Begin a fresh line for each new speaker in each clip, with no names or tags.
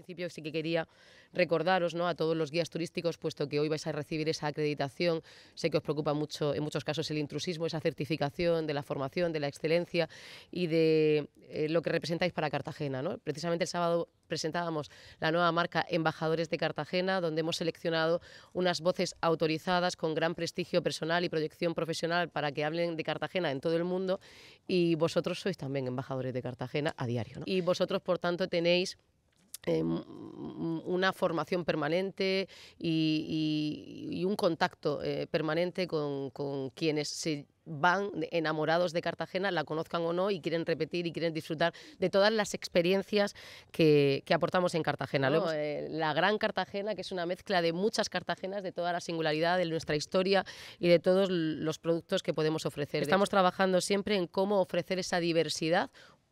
principio sí que quería recordaros ¿no? a todos los guías turísticos, puesto que hoy vais a recibir esa acreditación. Sé que os preocupa mucho en muchos casos el intrusismo, esa certificación de la formación, de la excelencia y de eh, lo que representáis para Cartagena. ¿no? Precisamente el sábado presentábamos la nueva marca Embajadores de Cartagena, donde hemos seleccionado unas voces autorizadas con gran prestigio personal y proyección profesional para que hablen de Cartagena en todo el mundo y vosotros sois también embajadores de Cartagena a diario. Y vosotros, por tanto, tenéis eh, una formación permanente y, un contacto eh, permanente con, quienes se van enamorados de Cartagena, la conozcan o no, y quieren repetir y quieren disfrutar de todas las experiencias que, aportamos en Cartagena. Eh, la gran Cartagena, que es una mezcla de muchas Cartagenas, de toda la singularidad de nuestra historia y de todos los productos que podemos ofrecer. Estamos trabajando siempre en cómo ofrecer esa diversidad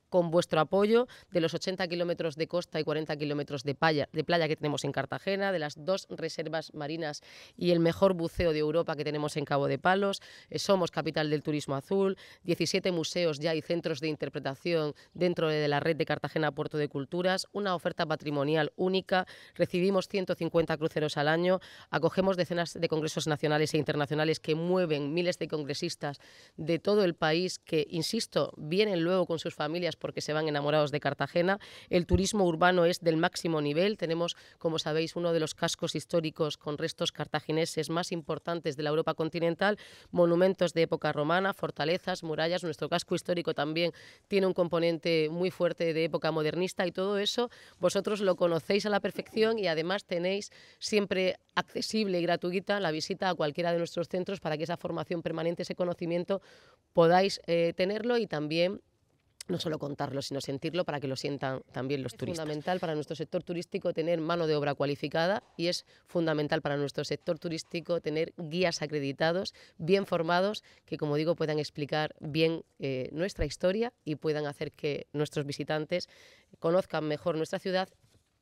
con vuestro apoyo de los 80 kilómetros de costa y 40 kilómetros de playa, de playa que tenemos en Cartagena, de las dos reservas marinas y el mejor buceo de Europa que tenemos en Cabo de Palos. Eh, somos capital del turismo azul, 17 museos ya y centros de interpretación dentro de la red de Cartagena Puerto de Culturas, una oferta patrimonial única, recibimos 150 cruceros al año, acogemos decenas de congresos nacionales e internacionales que mueven miles de congresistas de todo el país que, insisto, vienen luego con sus familias porque se van enamorados de Cartagena. El turismo urbano es del máximo nivel. Tenemos, como sabéis, uno de los cascos históricos con restos cartagineses más importantes de la Europa continental, monumentos de época romana, fortalezas, murallas. Nuestro casco histórico también tiene un componente muy fuerte de época modernista y todo eso vosotros lo conocéis a la perfección y además tenéis siempre accesible y gratuita la visita a cualquiera de nuestros centros para que esa formación permanente, ese conocimiento podáis eh, tenerlo y también no solo contarlo, sino sentirlo para que lo sientan también los turistas. Es fundamental para nuestro sector turístico tener mano de obra cualificada y es fundamental para nuestro sector turístico tener guías acreditados, bien formados, que como digo puedan explicar bien eh, nuestra historia y puedan hacer que nuestros visitantes conozcan mejor nuestra ciudad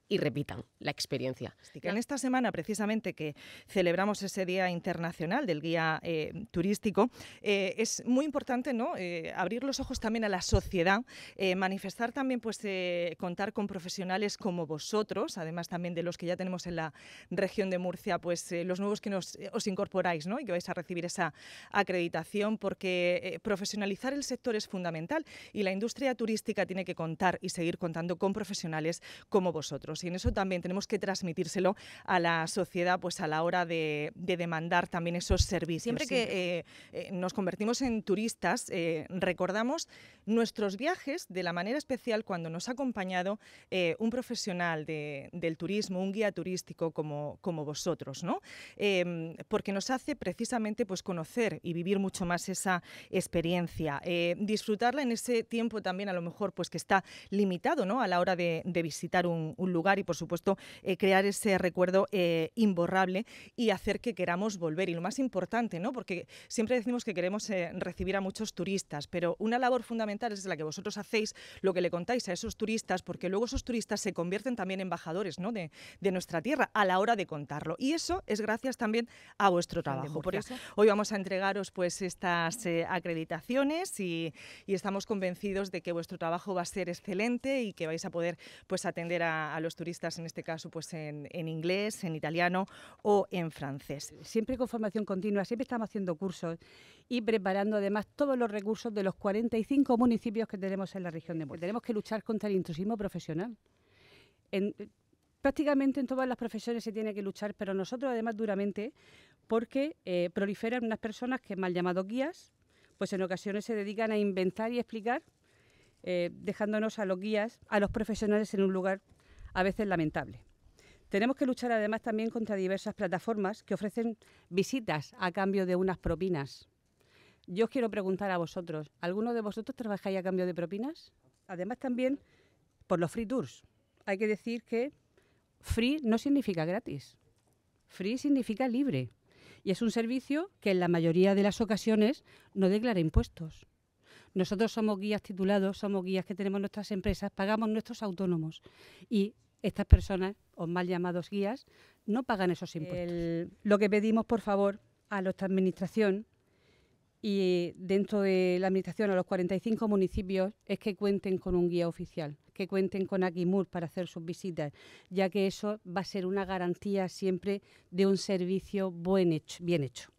y repitan la experiencia.
En esta semana, precisamente, que celebramos ese Día Internacional del Guía eh, Turístico, eh, es muy importante ¿no? Eh, abrir los ojos también a la sociedad, manifestar también, pues, contar con profesionales como vosotros, además también de los que ya tenemos en la región de Murcia, pues los nuevos que os incorporáis ¿no? y que vais a recibir esa acreditación, porque profesionalizar el sector es fundamental y la industria turística tiene que contar y seguir contando con profesionales como vosotros y en eso también tenemos que transmitírselo a la sociedad pues a la hora de, demandar también esos servicios. Siempre que eh, eh, nos convertimos en turistas, eh, recordamos nuestros viajes de la manera especial cuando nos ha acompañado un profesional del turismo, un guía turístico como, como vosotros, ¿no? Em, porque nos hace precisamente pues, conocer y vivir mucho más esa experiencia, disfrutarla en ese tiempo también a lo mejor pues, que está limitado ¿no? a la hora de, visitar un lugar y, por supuesto, eh, crear ese recuerdo eh, imborrable y hacer que queramos volver. Y lo más importante, ¿no? porque siempre decimos que queremos eh, recibir a muchos turistas, pero una labor fundamental es la que vosotros hacéis, lo que le contáis a esos turistas, porque luego esos turistas se convierten también en embajadores ¿no? de, nuestra tierra a la hora de contarlo. Y eso es gracias también a vuestro trabajo. Por eso hoy vamos a entregaros pues estas acreditaciones y, estamos convencidos de que vuestro trabajo va a ser excelente y que vais a poder pues atender a, a los turistas, en este caso, pues en, inglés, en italiano o en francés.
Siempre con formación continua, siempre estamos haciendo cursos y preparando además todos los recursos de los 45 municipios que tenemos en la región de Murcia. Tenemos que luchar contra el intrusismo profesional. prácticamente en todas las profesiones se tiene que luchar, pero nosotros además duramente, porque eh, proliferan unas personas que mal llamados guías, pues en ocasiones se dedican a inventar y explicar, eh, dejándonos a los guías, a los profesionales en un lugar a veces lamentable. Tenemos que luchar además también contra diversas plataformas que ofrecen visitas a cambio de unas propinas. Yo os quiero preguntar a vosotros, ¿alguno de vosotros trabajáis a cambio de propinas? Además también por los free tours. Hay que decir que free no significa gratis. Free significa libre. Y es un servicio que en la mayoría de las ocasiones no declara impuestos. Nosotros somos guías titulados, somos guías que tenemos nuestras empresas, pagamos nuestros autónomos y estas personas, o mal llamados guías, no pagan esos impuestos. lo que pedimos, por favor, a nuestra administración y dentro de la administración a los 45 municipios es que cuenten con un guía oficial, que cuenten con Aquimur para hacer sus visitas, ya que eso va a ser una garantía siempre de un servicio buen hecho, bien hecho.